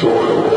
soil